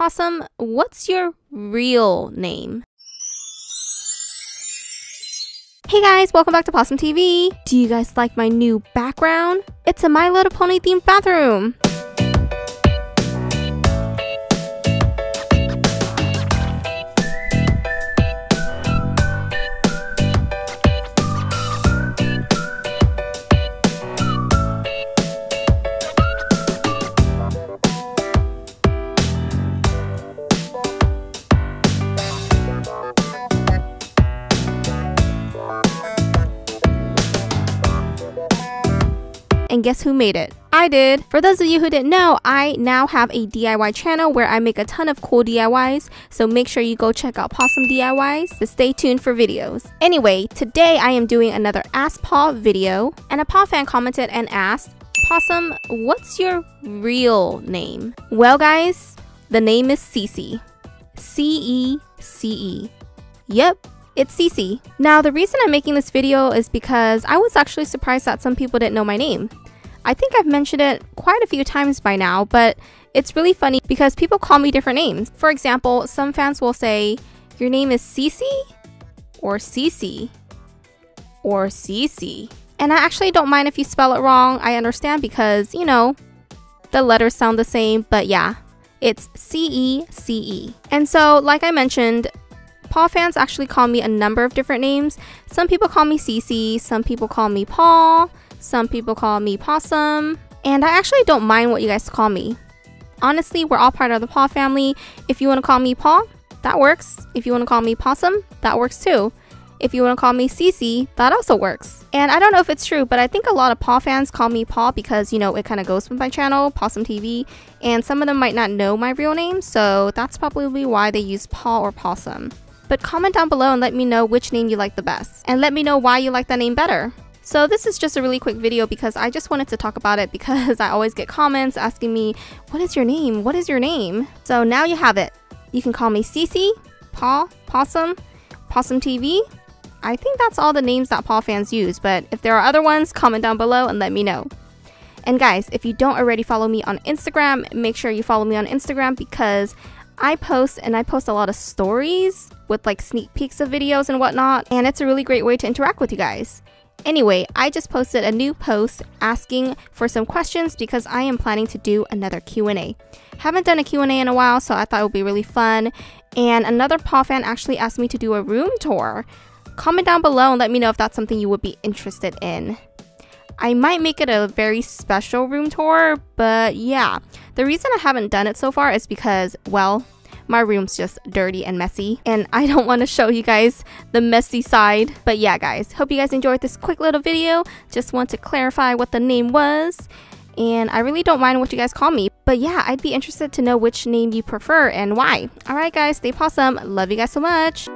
Pawesome, what's your real name? Hey guys, welcome back to Pawesome TV. Do you guys like my new background? It's a My Little Pony themed bathroom. And guess who made it? I did. For those of you who didn't know, I now have a DIY channel where I make a ton of cool DIYs, so make sure you go check out Pawesome DIYs to stay tuned for videos. Anyway, today I am doing another Ask Paw video, and a Paw fan commented and asked, Pawesome, what's your real name? Well guys, the name is Cece. C-E-C-E. Yep, it's Cece. Now, the reason I'm making this video is because I was actually surprised that some people didn't know my name. I think I've mentioned it quite a few times by now, but it's really funny because people call me different names. For example, some fans will say, Your name is Cece? Or Cece? Or Cece? And I actually don't mind if you spell it wrong. I understand because, you know, the letters sound the same, but yeah, it's C E C E. And so, like I mentioned, Paw fans actually call me a number of different names. Some people call me Cece, some people call me Paw, some people call me Pawesome, and I actually don't mind what you guys call me. Honestly, we're all part of the Paw family. If you want to call me Paw, that works. If you want to call me Pawesome, that works too. If you want to call me Cece, that also works. And I don't know if it's true, but I think a lot of Paw fans call me Paw because, you know, it kind of goes with my channel, Pawesome TV, and some of them might not know my real name, so that's probably why they use Paw or Pawesome. But comment down below and let me know which name you like the best. And let me know why you like that name better. So this is just a really quick video because I just wanted to talk about it because I always get comments asking me, what is your name? What is your name? So now you have it. You can call me Cece, Paw, Pawesome, Pawesome TV. I think that's all the names that Paw fans use, but if there are other ones, comment down below and let me know. And guys, if you don't already follow me on Instagram, make sure you follow me on Instagram because I post and I post a lot of stories with like sneak peeks of videos and whatnot, and it's a really great way to interact with you guys. Anyway, I just posted a new post asking for some questions because I am planning to do another Q&A. Haven't done a Q&A in a while, so I thought it would be really fun. And another Paw fan actually asked me to do a room tour. Comment down below and let me know if that's something you would be interested in. I might make it a very special room tour, but yeah. The reason I haven't done it so far is because, well, my room's just dirty and messy and I don't want to show you guys the messy side. But yeah guys, hope you guys enjoyed this quick little video. Just want to clarify what the name was and I really don't mind what you guys call me. But yeah, I'd be interested to know which name you prefer and why. Alright guys, stay pawesome. Love you guys so much.